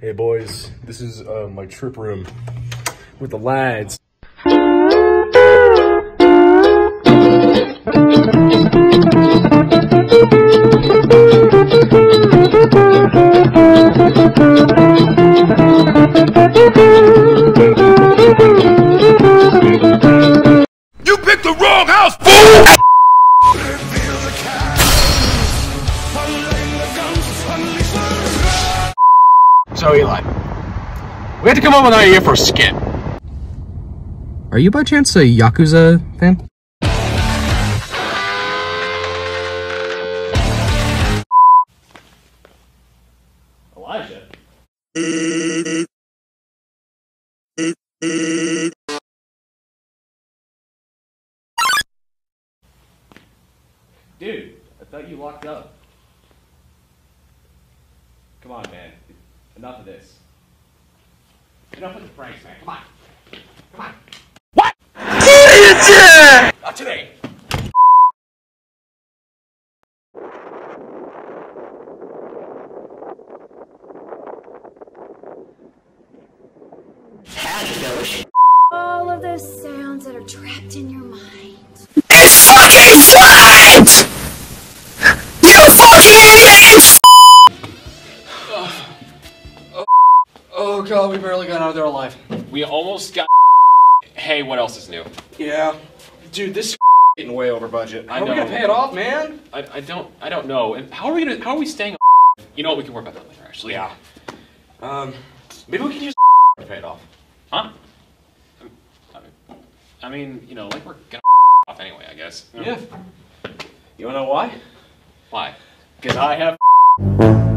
Hey boys, this is uh, my trip room with the lads. So Eli, we had to come up with an idea for a skit. Are you by chance a Yakuza fan? Elijah. Dude, I thought you locked up. Come on, man. Enough of this. Enough of the pranks, man. Come on. Come on. What? Not today. All god, we barely got out of there alive. We almost got. Hey, what else is new? Yeah. Dude, this getting way over budget. I How are we gonna pay it off, man? I, I don't I don't know. And how are we gonna how are we staying? You know what? We can work about that later. Actually. Yeah. Um, maybe we can use to pay it off. Huh? I mean, I mean, you know, like we're gonna off anyway. I guess. Yeah. You wanna know why? Why? Because I have